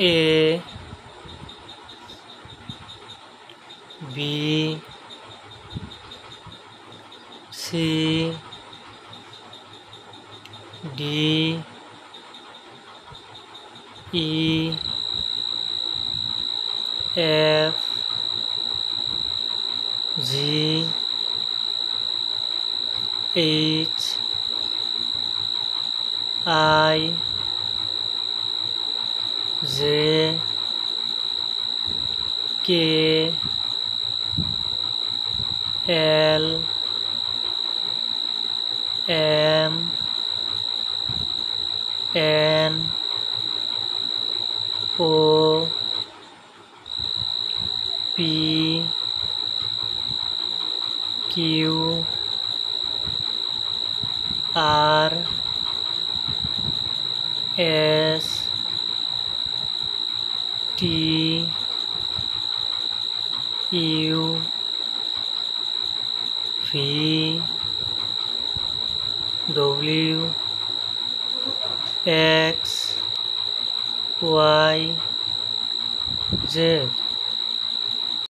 A B C D E F G H I J K L M N O P Q R S T U V W X Y Z